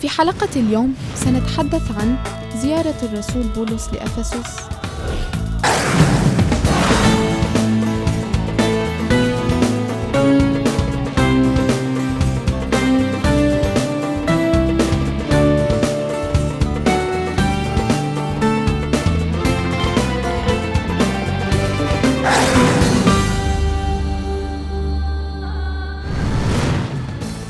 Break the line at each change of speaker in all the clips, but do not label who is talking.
في حلقة اليوم سنتحدث عن زيارة الرسول بولس لأفسس.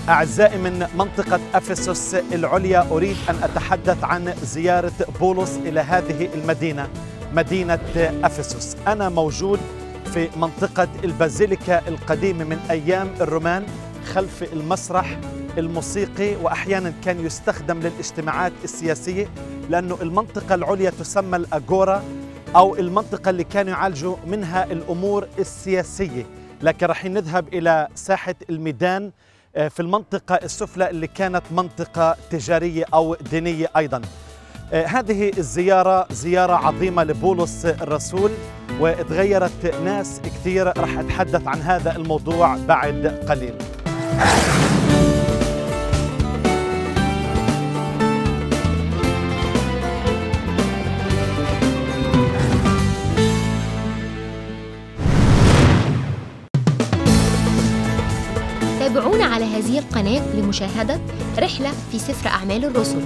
أعزائي من منطقة أفسس العليا أريد أن أتحدث عن زيارة بولس إلى هذه المدينة مدينة أفسس أنا موجود في منطقة البازيليكا القديمة من أيام الرومان خلف المسرح الموسيقي وأحيانا كان يستخدم للاجتماعات السياسية لأنه المنطقة العليا تسمى الأجورا أو المنطقة اللي كانوا يعالجوا منها الأمور السياسية. لكن رح نذهب إلى ساحة الميدان في المنطقة السفلى اللي كانت منطقة تجارية أو دينية أيضا. هذه الزيارة زيارة عظيمة لبولس الرسول وتغيرت ناس كثير رح أتحدث عن هذا الموضوع بعد قليل.
القناة لمشاهدة رحلة في سفر أعمال الرسل.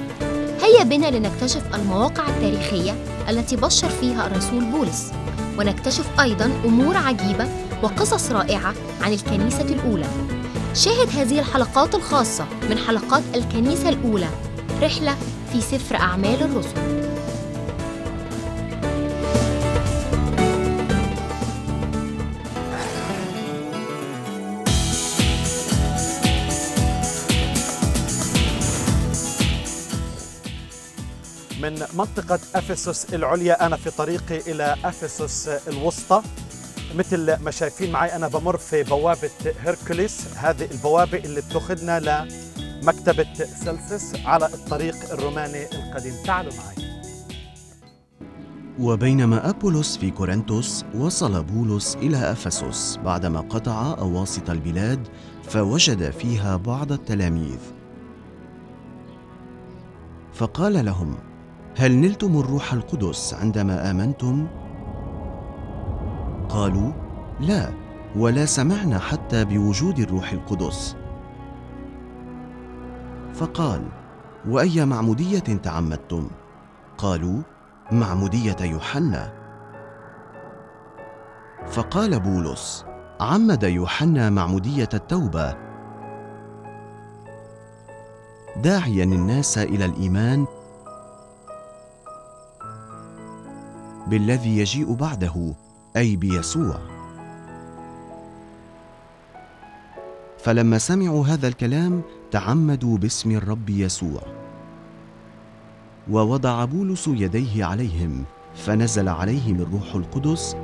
هيا بنا لنكتشف المواقع التاريخية التي بشر فيها الرسول بولس. ونكتشف أيضا أمور عجيبة وقصص رائعة عن الكنيسة الأولى. شاهد هذه الحلقات الخاصة من حلقات الكنيسة الأولى رحلة في سفر أعمال الرسل.
من منطقة أفسس العليا. أنا في طريقي إلى أفسس الوسطى. مثل ما شايفين معي أنا بمر في بوابة هيركوليس هذه البوابة اللي بتاخذنا لمكتبة سلسس على الطريق الروماني القديم. تعالوا معي.
وبينما أبولس في كورنثوس وصل بولس إلى أفسس بعدما قطع أواسط البلاد فوجد فيها بعض التلاميذ. فقال لهم هل نلتم الروح القدس عندما آمنتم؟ قالوا لا ولا سمعنا حتى بوجود الروح القدس. فقال وأي معمودية تعمدتم؟ قالوا معمودية يوحنا. فقال بولس عمد يوحنا معمودية التوبة. داعيا الناس إلى الإيمان بالذي يجيء بعده أي بيسوع. فلما سمعوا هذا الكلام تعمدوا باسم الرب يسوع. ووضع بولس يديه عليهم فنزل عليهم الروح القدس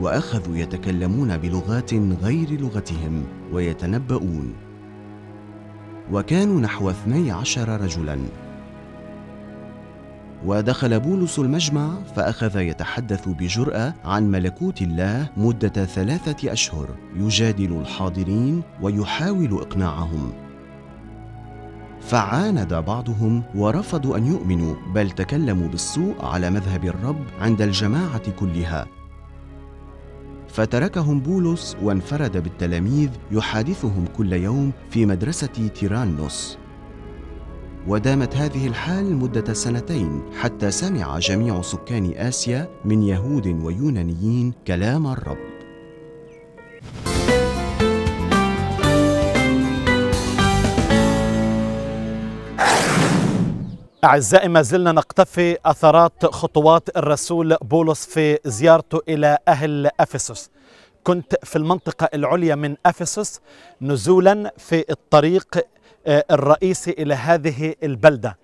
وأخذوا يتكلمون بلغات غير لغتهم ويتنبؤون. وكانوا نحو اثني عشر رجلا. ودخل بولس المجمع فأخذ يتحدث بجرأة عن ملكوت الله مدة ثلاثة أشهر يجادل الحاضرين ويحاول إقناعهم. فعاند بعضهم ورفضوا أن يؤمنوا بل تكلموا بالسوء على مذهب الرب عند الجماعة كلها. فتركهم بولس وانفرد بالتلاميذ يحادثهم كل يوم في مدرسة تيرانوس. ودامت هذه الحال مدة سنتين حتى سمع جميع سكان آسيا من يهود ويونانيين كلام الرب.
أعزائي ما زلنا نقتفي أثرات خطوات الرسول بولس في زيارته إلى أهل أفسس كنت في المنطقة العليا من أفسس نزولا في الطريق الرئيسي إلى هذه البلدة.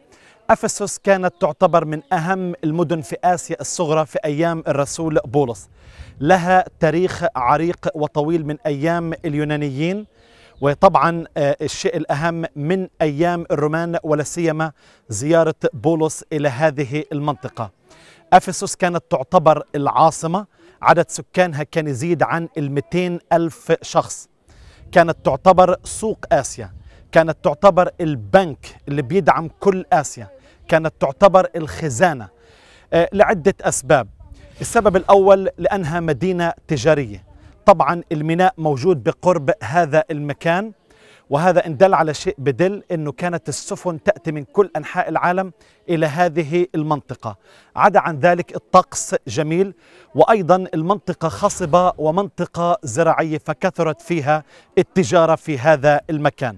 أفسس كانت تعتبر من أهم المدن في آسيا الصغرى في أيام الرسول بولس. لها تاريخ عريق وطويل من أيام اليونانيين وطبعا الشيء الأهم من أيام الرومان ولا سيما زيارة بولس إلى هذه المنطقة. أفسس كانت تعتبر العاصمة عدد سكانها كان يزيد عن ال ألف شخص. كانت تعتبر سوق آسيا. كانت تعتبر البنك اللي بيدعم كل آسيا. كانت تعتبر الخزانة آه، لعدة أسباب. السبب الأول لأنها مدينة تجارية. طبعا الميناء موجود بقرب هذا المكان. وهذا إن دل على شيء بدل أنه كانت السفن تأتي من كل أنحاء العالم إلى هذه المنطقة. عدا عن ذلك الطقس جميل وأيضا المنطقة خصبة ومنطقة زراعية فكثرت فيها التجارة في هذا المكان.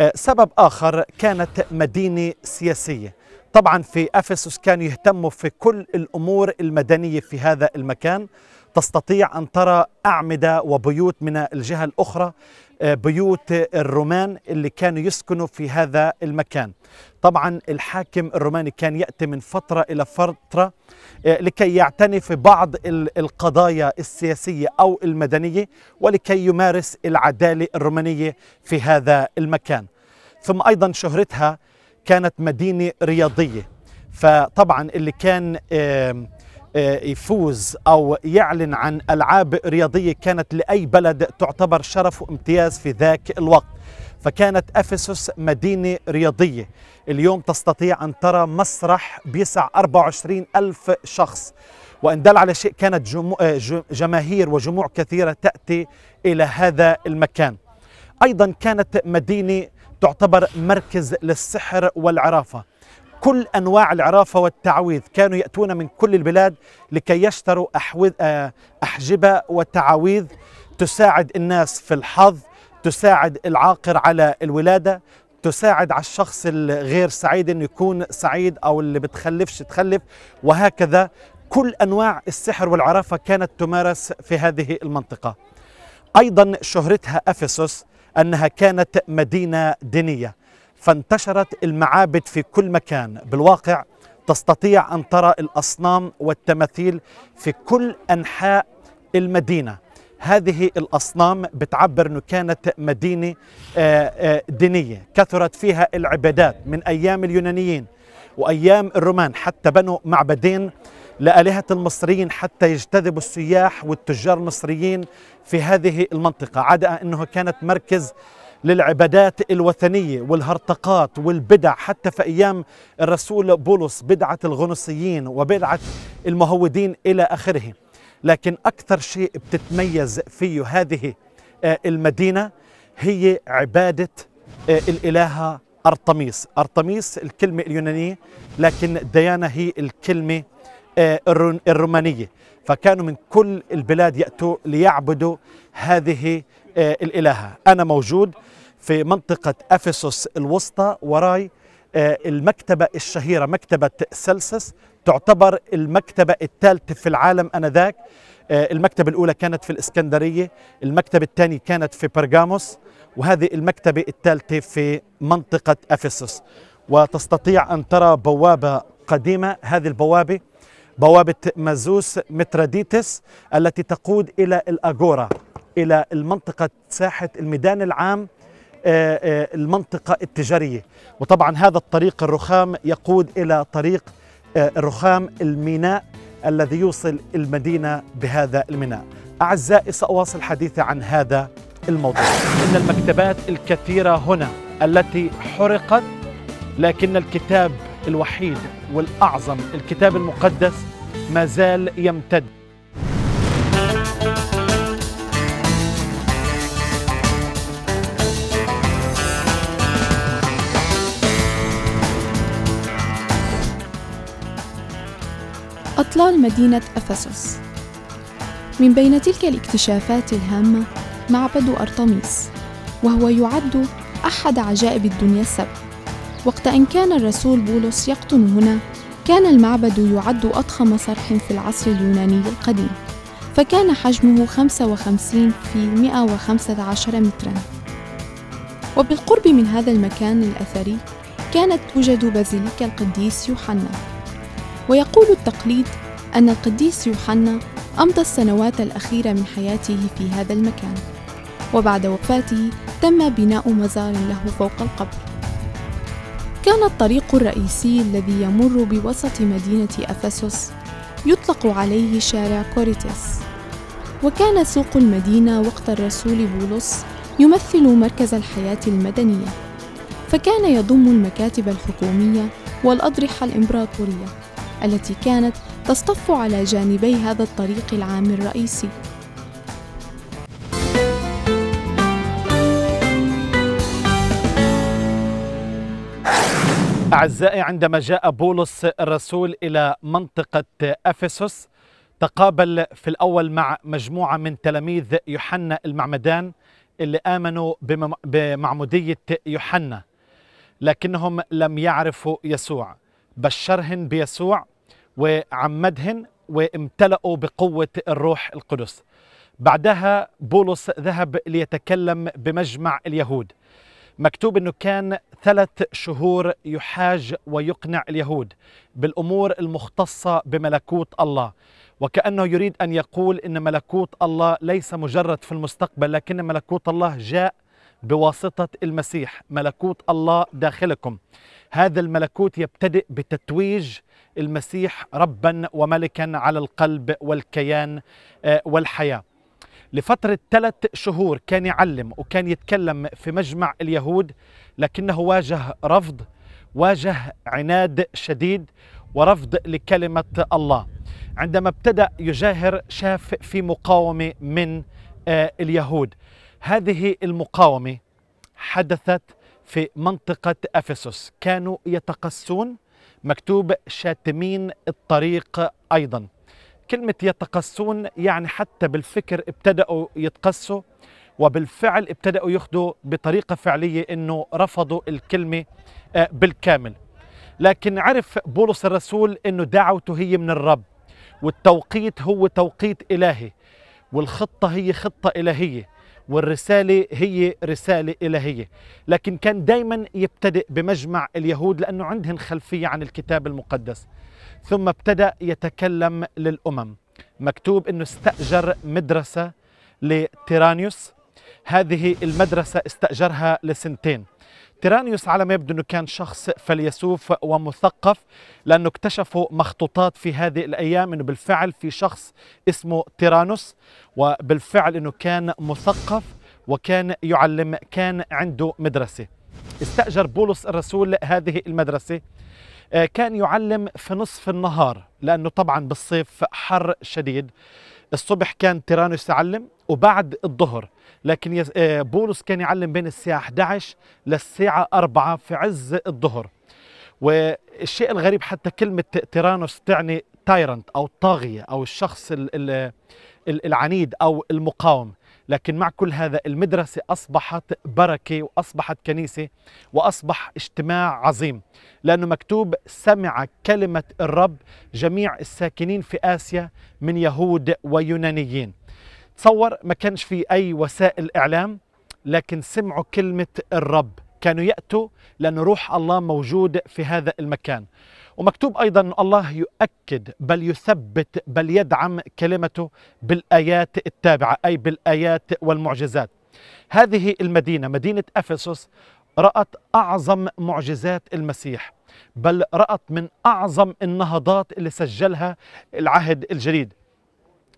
آه، سبب آخر كانت مدينة سياسية. طبعا في أفسس كانوا يهتموا في كل الأمور المدنية في هذا المكان. تستطيع أن ترى أعمدة وبيوت من الجهة الأخرى. بيوت الرومان اللي كانوا يسكنوا في هذا المكان. طبعا الحاكم الروماني كان يأتي من فترة إلى فترة آه، لكي يعتني في بعض ال- القضايا السياسية أو المدنية ولكي يمارس العدالة الرومانية في هذا المكان. ثم أيضا شهرتها كانت مدينة رياضية. فطبعا اللي كان آه، يفوز أو يعلن عن ألعاب رياضية كانت لأي بلد تعتبر شرف وامتياز في ذاك الوقت. فكانت أفسس مدينة رياضية. اليوم تستطيع أن ترى مسرح بيسع 24 ألف شخص. وإن دل على شيء كانت آه، جماهير وجموع كثيرة تأتي إلى هذا المكان. أيضا كانت مدينة تعتبر مركز للسحر والعرافة. كل أنواع العرافة والتعويذ كانوا يأتون من كل البلاد لكي يشتروا أحوذ آه، أحجبة وتعاويذ تساعد الناس في الحظ تساعد العاقر على الولادة تساعد على الشخص الغير سعيد إنه يكون سعيد أو اللي بتخلفش تخلف. وهكذا كل أنواع السحر والعرافة كانت تمارس في هذه المنطقة. أيضا شهرتها افسس أنها كانت مدينة دينية. فانتشرت المعابد في كل مكان. بالواقع تستطيع أن ترى الأصنام والتماثيل في كل أنحاء المدينة. هذه الأصنام بتعبر إنه كانت مدينة آه، آه، دينية. كثرت فيها العبادات من أيام اليونانيين وأيام الرومان حتى بنوا معبدين لآلهة المصريين حتى يجتذبوا السياح والتجار المصريين في هذه المنطقة. عدا أنه كانت مركز للعبادات الوثنية والهرطقات والبدع حتى في أيام الرسول بولس بدعة الغنوصيين وبدعة المهودين إلى آخره. لكن أكثر شيء بتتميز فيه هذه آه، المدينة هي عبادة آه، الإلهة أرطميس. أرطميس الكلمة اليونانية لكن ديانا هي الكلمة آه، الرو- الرومانية. فكانوا من كل البلاد يأتوا ليعبدوا هذه الإلهة. أنا موجود في منطقة أفسس الوسطى وراي آه، المكتبة الشهيرة مكتبة سلسس تعتبر المكتبة الثالثة في العالم أنذاك. آه، المكتبة الأولى كانت في الإسكندرية المكتبة الثانية كانت في برغاموس وهذه المكتبة الثالثة في منطقة أفسس وتستطيع أن ترى بوابة قديمة. هذه البوابة بوابة مازوس متراديتس التي تقود إلى الأجورا إلى المنطقة ساحة الميدان العام. المنطقة التجارية. وطبعا هذا الطريق الرخام يقود إلى طريق آه، الرخام الميناء الذي يوصل المدينة بهذا الميناء. أعزائي سأواصل حديثي عن هذا الموضوع. إن المكتبات الكثيرة هنا التي حرقت لكن الكتاب الوحيد والأعظم الكتاب المقدس ما زال يمتد.
أطلال مدينة أفسس. من بين تلك الاكتشافات الهامة معبد أرطميس وهو يعد أحد عجائب الدنيا السبع. وقت أن كان الرسول بولس يقطن هنا كان المعبد يعد أضخم صرح في العصر اليوناني القديم فكان حجمه 55 في 115 متراً. وبالقرب من هذا المكان الأثري كانت توجد بازيليكا القديس يوحنا. ويقول التقليد أن القديس يوحنا أمضى السنوات الأخيرة من حياته في هذا المكان وبعد وفاته تم بناء مزار له فوق القبر. كان الطريق الرئيسي الذي يمر بوسط مدينة أفسس يطلق عليه شارع كوريتس وكان سوق المدينة وقت الرسول بولس يمثل مركز الحياة المدنية فكان يضم المكاتب الحكومية والأضرحة الإمبراطورية. التي كانت تصطف على جانبي هذا الطريق العام الرئيسي.
أعزائي عندما جاء بولس الرسول إلى منطقة أفسس تقابل في الأول مع مجموعة من تلاميذ يوحنا المعمدان اللي آمنوا بمعمودية يوحنا لكنهم لم يعرفوا يسوع. بشرهن بيسوع وعمدهن وامتلأوا بقوة الروح القدس. بعدها بولس ذهب ليتكلم بمجمع اليهود. مكتوب إنه كان ثلاث شهور يحاج ويقنع اليهود بالأمور المختصة بملكوت الله. وكأنه يريد أن يقول إن ملكوت الله ليس مجرد في المستقبل لكن ملكوت الله جاء بواسطة المسيح. ملكوت الله داخلكم. هذا الملكوت يبتدئ بتتويج المسيح ربا وملكا على القلب والكيان آه، والحياة. لفترة ثلاث شهور كان يعلم وكان يتكلم في مجمع اليهود لكنه واجه رفض واجه عناد شديد ورفض لكلمة الله. عندما ابتدأ يجاهر شاف في مقاومة من آه، اليهود. هذه المقاومة حدثت في منطقة أفسس كانوا يتقسون. مكتوب شاتمين الطريق أيضاً. كلمة يتقسون يعني حتى بالفكر ابتدأوا يتقسوا وبالفعل ابتدأوا ياخذوا بطريقة فعلية إنه رفضوا الكلمة آه، بالكامل. لكن عرف بولس الرسول إنه دعوته هي من الرب والتوقيت هو توقيت إلهي والخطة هي خطة إلهية. والرسالة هي رسالة إلهية. لكن كان دايما يبتدئ بمجمع اليهود لأنه عندهم خلفية عن الكتاب المقدس. ثم ابتدأ يتكلم للأمم. مكتوب أنه استأجر مدرسة لتيرانيوس. هذه المدرسة استأجرها لسنتين. تيرانيوس على ما يبدو أنه كان شخص فيلسوف ومثقف لأنه اكتشفوا مخطوطات في هذه الأيام أنه بالفعل في شخص اسمه تيرانوس وبالفعل أنه كان مثقف وكان يعلم كان عنده مدرسة. استأجر بولس الرسول هذه المدرسة. آه، كان يعلم في نصف النهار لأنه طبعا بالصيف حر شديد. الصبح كان تيرانوس يعلم وبعد الظهر لكن آه، بولس كان يعلم بين الساعة 11 للساعة 4 في عز الظهر. والشيء الغريب حتى كلمة تيرانوس تعني تايرنت أو طاغية أو الشخص ال- ال- ال- العنيد أو المقاوم. لكن مع كل هذا المدرسة أصبحت بركة وأصبحت كنيسة وأصبح اجتماع عظيم. لأنه مكتوب سمع كلمة الرب جميع الساكنين في آسيا من يهود ويونانيين. تصور ما كانش في أي وسائل إعلام لكن سمعوا كلمة الرب. كانوا يأتوا لأن روح الله موجود في هذا المكان. ومكتوب أيضا أن الله يؤكد بل يثبت بل يدعم كلمته بالآيات التابعة أي بالآيات والمعجزات. هذه المدينة مدينة أفسس رأت أعظم معجزات المسيح بل رأت من أعظم النهضات اللي سجلها العهد الجديد.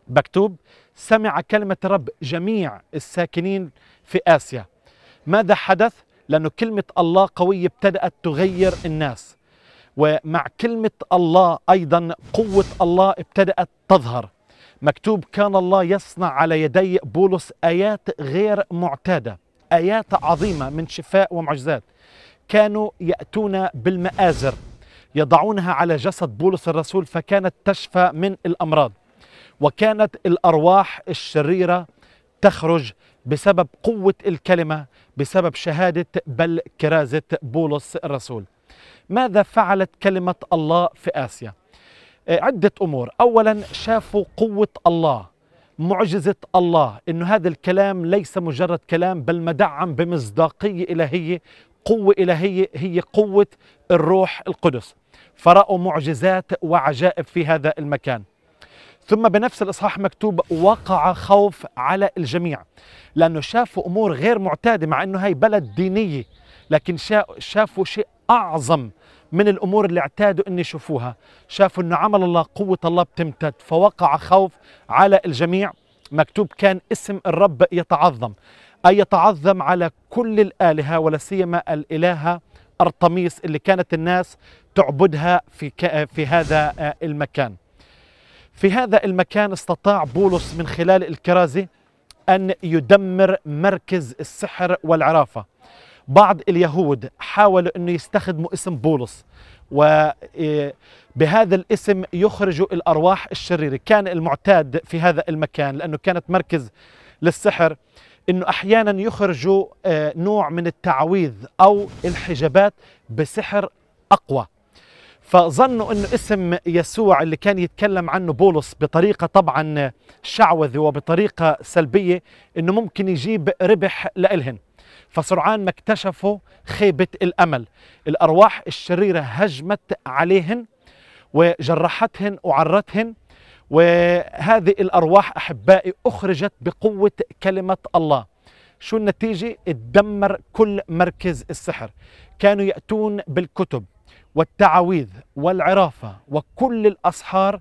مكتوب سمع كلمة الرب جميع الساكنين في آسيا. ماذا حدث؟ لأنه كلمة الله قوية ابتدأت تغير الناس. ومع كلمة الله أيضا قوة الله ابتدأت تظهر. مكتوب كان الله يصنع على يدي بولس آيات غير معتادة آيات عظيمة من شفاء ومعجزات. كانوا يأتون بالمآزر يضعونها على جسد بولس الرسول فكانت تشفى من الأمراض. وكانت الأرواح الشريرة تخرج بسبب قوة الكلمة بسبب شهادة بل كرازة بولس الرسول. ماذا فعلت كلمة الله في آسيا؟ آه، عدة أمور. أولا شافوا قوة الله معجزة الله إنه هذا الكلام ليس مجرد كلام بل مدعم بمصداقية إلهية قوة إلهية هي قوة الروح القدس. فرأوا معجزات وعجائب في هذا المكان. ثم بنفس الإصحاح مكتوب وقع خوف على الجميع لأنه شافوا أمور غير معتادة مع أنه هي بلد دينية لكن شا- شافوا شيء أعظم من الأمور اللي اعتادوا أن يشوفوها شافوا أنه عمل الله قوة الله بتمتد فوقع خوف على الجميع مكتوب كان اسم الرب يتعظم أن يتعظم على كل الآلهة ولا سيما الإلهة أرطميس اللي كانت الناس تعبدها في ك- في هذا المكان. في هذا المكان استطاع بولس من خلال الكرازة أن يدمر مركز السحر والعرافة. بعض اليهود حاولوا أنه يستخدموا اسم بولس. وبهذا الاسم يخرجوا الأرواح الشريرة. كان المعتاد في هذا المكان لأنه كانت مركز للسحر إنه أحيانا يخرجوا آه، نوع من التعويذ أو الحجابات بسحر أقوى. فظنوا إنه اسم يسوع اللي كان يتكلم عنه بولس بطريقة طبعا شعوذة وبطريقة سلبية إنه ممكن يجيب ربح لإلهن. فسرعان ما اكتشفوا خيبة الأمل. الأرواح الشريرة هجمت عليهن وجرحتهن وعرتهن وهذه الأرواح أحبائي أخرجت بقوة كلمة الله. شو النتيجة؟ اتدمر كل مركز السحر. كانوا يأتون بالكتب والتعاويذ والعرافة وكل الأسحار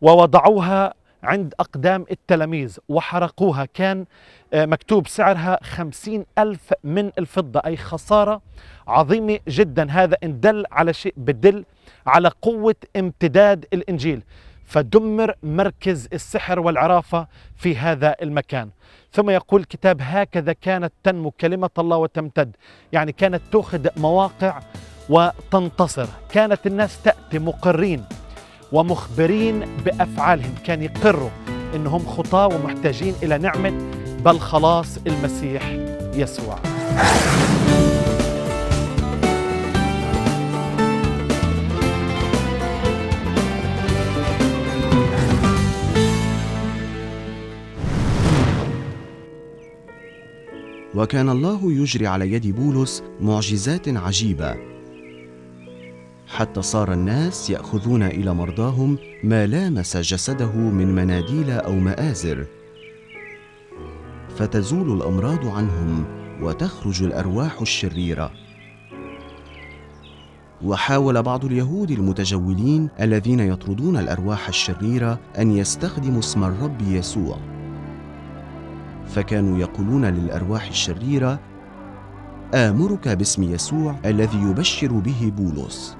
ووضعوها عند أقدام التلاميذ وحرقوها. كان آه، مكتوب سعرها خمسين ألف من الفضة أي خسارة عظيمة جدا. هذا إن دل على شيء بدل على قوة امتداد الإنجيل. فدمر مركز السحر والعرافة في هذا المكان. ثم يقول الكتاب هكذا كانت تنمو كلمة الله وتمتد. يعني كانت تأخذ مواقع وتنتصر. كانت الناس تأتي مقرين. ومخبرين بأفعالهم. كان يقروا إنهم خطاة ومحتاجين إلى نعمة بل خلاص المسيح يسوع.
وكان الله يجري على يد بولس معجزات عجيبة. حتى صار الناس يأخذون إلى مرضاهم ما لامس جسده من مناديل أو مآزر. فتزول الأمراض عنهم وتخرج الأرواح الشريرة. وحاول بعض اليهود المتجولين الذين يطردون الأرواح الشريرة أن يستخدموا اسم الرب يسوع. فكانوا يقولون للأرواح الشريرة آمرك باسم يسوع الذي يبشر به بولس.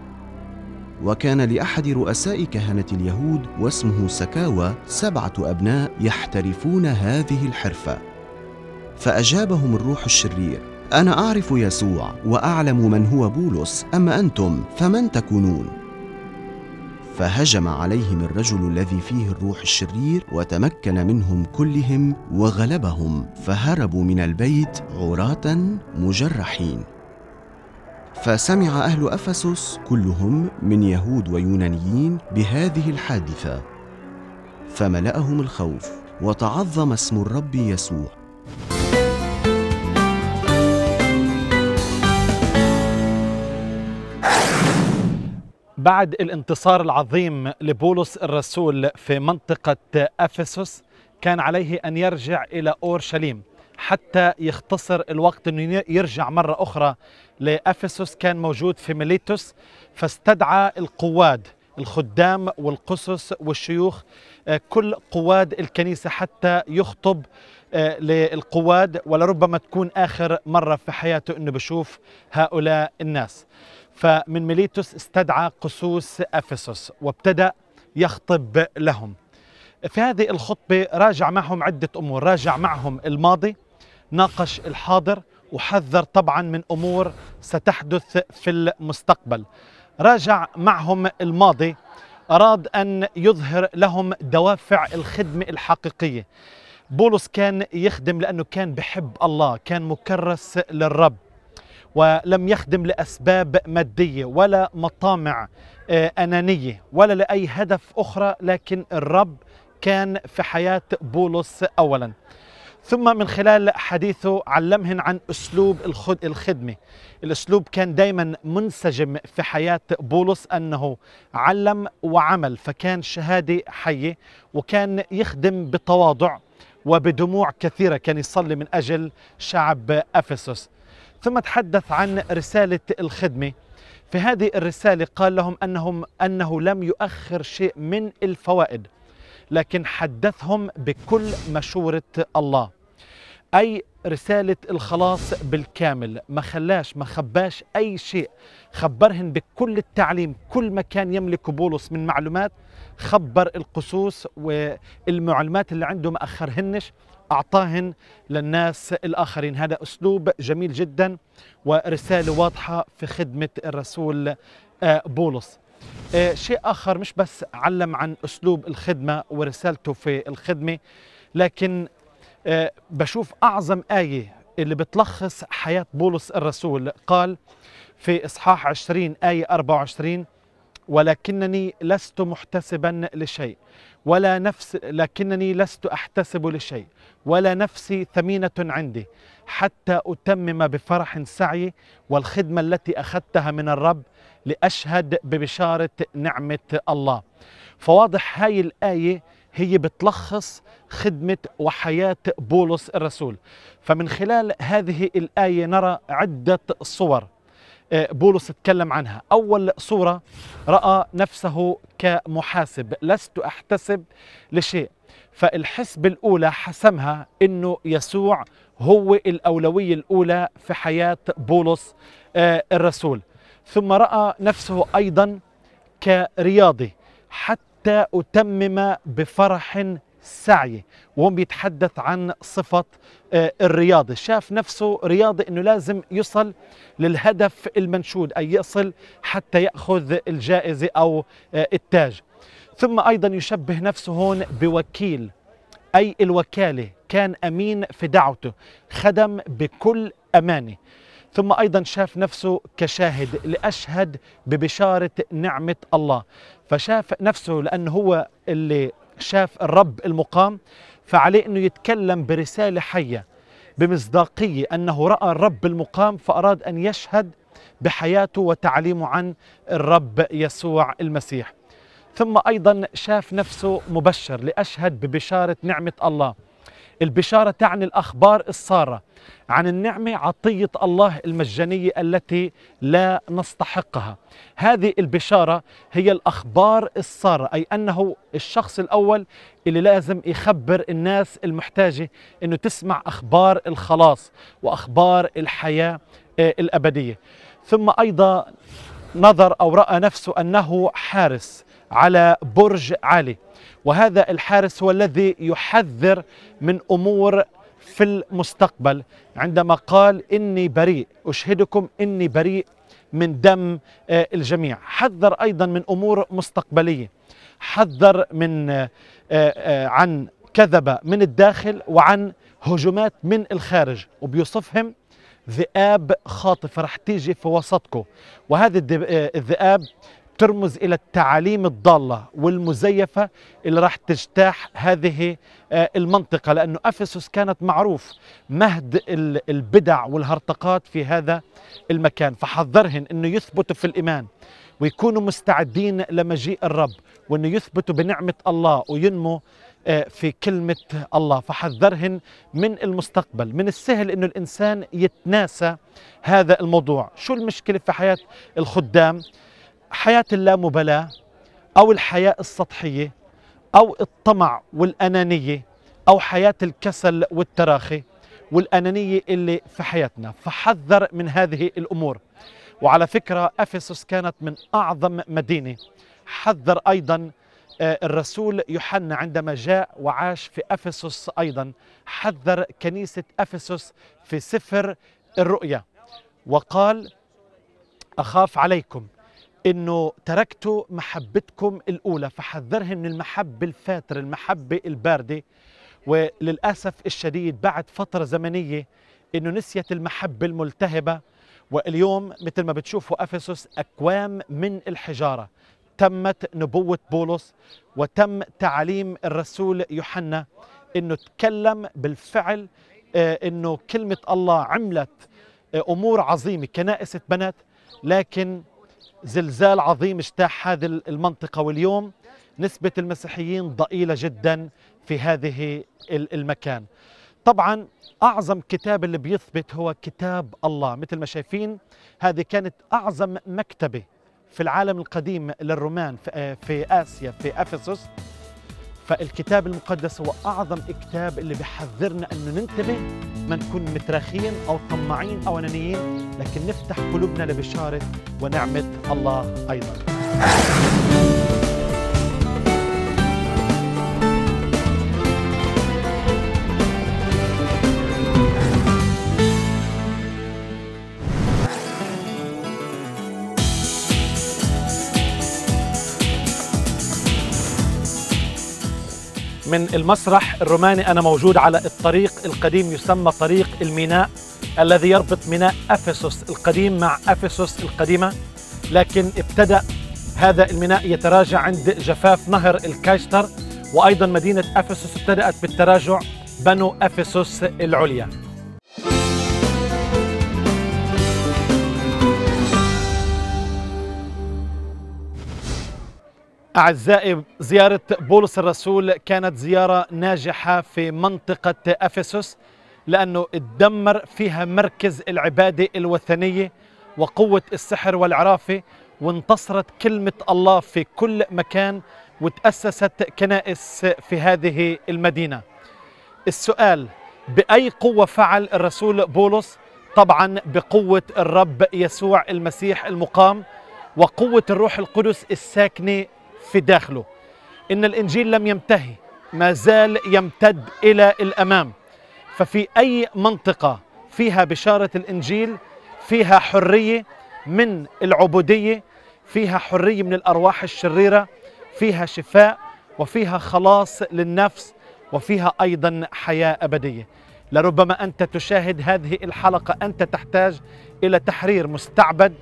وكان لأحد رؤساء كهنة اليهود واسمه سكاوى سبعة أبناء يحترفون هذه الحرفة. فأجابهم الروح الشرير أنا أعرف يسوع وأعلم من هو بولس اما أنتم؟ فمن تكونون؟ فهجم عليهم الرجل الذي فيه الروح الشرير وتمكن منهم كلهم وغلبهم فهربوا من البيت عراة مجرحين. فسمع أهل أفسس كلهم من يهود ويونانيين بهذه الحادثة فملأهم الخوف وتعظم اسم الرب يسوع.
بعد الانتصار العظيم لبولس الرسول في منطقة أفسس كان عليه أن يرجع إلى أورشليم حتى يختصر الوقت أنه يرجع مرة أخرى لأفسس كان موجود في ميليتوس فاستدعى القواد الخدام والقسس والشيوخ آه، كل قواد الكنيسة حتى يخطب آه، للقواد ولربما تكون آخر مرة في حياته أنه بشوف هؤلاء الناس فمن ميليتوس استدعى قسوس افسس وابتدأ يخطب لهم. في هذه الخطبة راجع معهم عدة أمور، راجع معهم الماضي، ناقش الحاضر وحذر طبعا من أمور ستحدث في المستقبل. راجع معهم الماضي أراد أن يظهر لهم دوافع الخدمة الحقيقية. بولس كان يخدم لأنه كان بحب الله، كان مكرس للرب. ولم يخدم لأسباب مادية ولا مطامع آه، أنانية ولا لأي هدف أخرى لكن الرب كان في حياة بولس اولا ثم من خلال حديثه علمهن عن أسلوب الخد- الخدمة. الأسلوب كان دائما منسجم في حياة بولس أنه علم وعمل فكان شهادة حية وكان يخدم بتواضع وبدموع كثيرة. كان يصلي من أجل شعب أفسس. ثم تحدث عن رسالة الخدمة. في هذه الرسالة قال لهم أنهم أنه لم يؤخر شيء من الفوائد. لكن حدثهم بكل مشورة الله. أي رسالة الخلاص بالكامل ما خلاش ما خباش أي شيء. خبرهن بكل التعليم كل ما كان يملك بولس من معلومات. خبر القصوص والمعلومات اللي عنده ما أخرهنش أعطاهن للناس الآخرين. هذا أسلوب جميل جدا ورسالة واضحة في خدمة الرسول آه، بولس. شيء آخر مش بس علم عن أسلوب الخدمة ورسالته في الخدمة لكن آه، بشوف أعظم آية اللي بتلخص حياة بولس الرسول. قال في إصحاح 20 آية 24 ولكنني لست محتسبا لشيء ولا نفس لكنني لست أحتسب لشيء ولا نفسي ثمينة عندي حتى أتمم بفرح سعي والخدمة التي أخذتها من الرب لأشهد ببشارة نعمة الله. فواضح هاي الآية هي بتلخص خدمة وحياة بولس الرسول. فمن خلال هذه الآية نرى عدة صور آه، بولس تكلم عنها. أول صورة رأى نفسه كمحاسب لست أحتسب لشيء. فالحسب الأولى حسمها أنه يسوع هو الأولوية الأولى في حياة بولس آه، الرسول. ثم رأى نفسه أيضا كرياضي حتى أتمم بفرح سعي. وهو بيتحدث عن صفة آه، الرياضة شاف نفسه رياضي أنه لازم يصل للهدف المنشود أي يصل حتى يأخذ الجائزة أو آه، التاج. ثم أيضا يشبه نفسه هون بوكيل. أي الوكالة كان أمين في دعوته خدم بكل أمانة. ثم أيضا شاف نفسه كشاهد لأشهد ببشارة نعمة الله. فشاف نفسه لأنه هو اللي شاف الرب المقام فعليه أنه يتكلم برسالة حية بمصداقية أنه رأى الرب المقام فأراد أن يشهد بحياته وتعليمه عن الرب يسوع المسيح. ثم أيضا شاف نفسه مبشر لأشهد ببشارة نعمة الله. البشارة تعني الأخبار السارة عن النعمة عطية الله المجانية التي لا نستحقها. هذه البشارة هي الأخبار السارة أي أنه الشخص الأول اللي لازم يخبر الناس المحتاجة أنه تسمع أخبار الخلاص وأخبار الحياة آه، الأبدية. ثم أيضا نظر أو رأى نفسه أنه حارس. على برج عالي وهذا الحارس هو الذي يحذر من أمور في المستقبل. عندما قال إني بريء أشهدكم إني بريء من دم آه، الجميع. حذر أيضا من أمور مستقبلية. حذر من آه، آه، عن كذبه من الداخل وعن هجمات من الخارج. وبيوصفهم ذئاب خاطفه رح تيجي في وسطكم وهذه الذئاب ترمز إلى التعاليم الضالة والمزيفة اللي راح تجتاح هذه آه، المنطقة لأنه أفسس كانت معروف مهد البدع والهرطقات في هذا المكان. فحذرهن إنه يثبتوا في الإيمان ويكونوا مستعدين لمجيء الرب وإنه يثبتوا بنعمة الله وينموا آه، في كلمة الله. فحذرهن من المستقبل من السهل أنه الإنسان يتناسى هذا الموضوع. شو المشكلة في حياة الخدام؟ حياة اللامبالاة أو الحياة السطحية أو الطمع والأنانية أو حياة الكسل والتراخي والأنانية اللي في حياتنا. فحذر من هذه الأمور. وعلى فكرة أفسس كانت من أعظم مدينة. حذر أيضا آه، الرسول يوحنا عندما جاء وعاش في أفسس أيضا. حذر كنيسة أفسس في سفر الرؤيا. وقال أخاف عليكم إنه تركت محبتكم الأولى فحذرهم من المحبة الفاترة المحبة الباردة. وللأسف الشديد بعد فترة زمنية إنه نسيت المحبة الملتهبة. واليوم مثل ما بتشوفوا أفسس أكوام من الحجارة. تمت نبوة بولس وتم تعليم الرسول يوحنا إنه تكلم بالفعل آه، إنه كلمة الله عملت آه، أمور عظيمة كنائس بنت لكن زلزال عظيم اجتاح هذه المنطقة واليوم نسبة المسيحيين ضئيلة جدا في هذه المكان. طبعا أعظم كتاب اللي بيثبت هو كتاب الله. مثل ما شايفين هذه كانت أعظم مكتبة في العالم القديم للرومان في آسيا في أفسس. فالكتاب المقدس هو أعظم كتاب اللي بيحذرنا أنه ننتبه ما نكون متراخين أو طماعين أو أنانيين لكن نفتح قلوبنا لبشارة ونعمة الله أيضا. من المسرح الروماني أنا موجود على الطريق القديم يسمى طريق الميناء الذي يربط ميناء أفسس القديم مع أفسس القديمة. لكن ابتدأ هذا الميناء يتراجع عند جفاف نهر الكايستر وأيضا مدينة أفسس ابتدأت بالتراجع بنو أفسس العليا. أعزائي زيارة بولس الرسول كانت زيارة ناجحة في منطقة أفسس لأنه اتدمر فيها مركز العبادة الوثنية وقوة السحر والعرافة وانتصرت كلمة الله في كل مكان وتأسست كنائس في هذه المدينة السؤال بأي قوة فعل الرسول بولس؟ طبعا بقوة الرب يسوع المسيح المقام وقوة الروح القدس الساكنة في داخله. إن الإنجيل لم ينتهي ما زال يمتد إلى الأمام. ففي أي منطقة فيها بشارة الإنجيل فيها حرية من العبودية فيها حرية من الأرواح الشريرة فيها شفاء وفيها خلاص للنفس وفيها أيضا حياة أبدية. لربما أنت تشاهد هذه الحلقة أنت تحتاج إلى تحرير مستعبد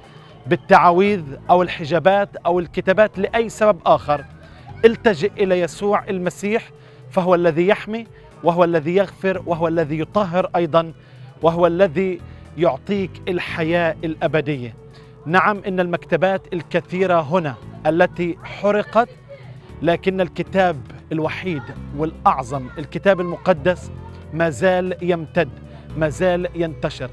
بالتعاويذ أو الحجابات أو الكتابات لأي سبب آخر. التجئ إلى يسوع المسيح فهو الذي يحمي وهو الذي يغفر وهو الذي يطهر أيضا وهو الذي يعطيك الحياة الأبدية. نعم إن المكتبات الكثيرة هنا التي حرقت لكن الكتاب الوحيد والأعظم الكتاب المقدس ما زال يمتد ما زال ينتشر.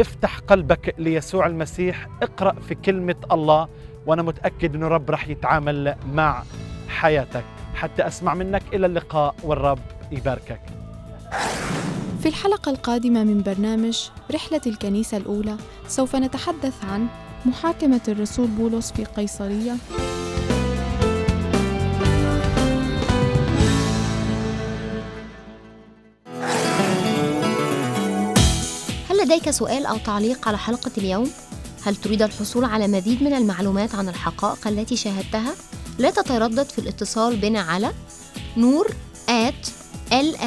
افتح قلبك ليسوع المسيح. اقرأ في كلمة الله وأنا متأكد أنه الرب رح يتعامل مع حياتك. حتى أسمع منك إلى اللقاء والرب يباركك.
في الحلقة القادمة من برنامج رحلة الكنيسة الأولى سوف نتحدث عن محاكمة الرسول بولس في قيصرية.
لديك سؤال أو تعليق على حلقة اليوم؟ هل تريد الحصول على مزيد من المعلومات عن الحقائق التي شاهدتها؟ لا تتردد في الاتصال بنا على نور at lfan.com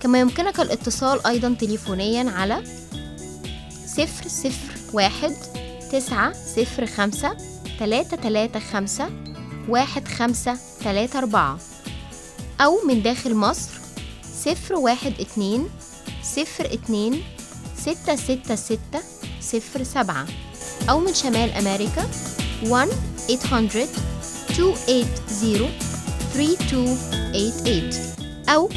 كما يمكنك الاتصال أيضا تليفونيا على 001 905 335 1534 أو من داخل مصر صفر واحد اتنين صفر اتنين ستة ستة ستة صفر سبعة. أو من شمال أمريكا 1 800 280 3288 أو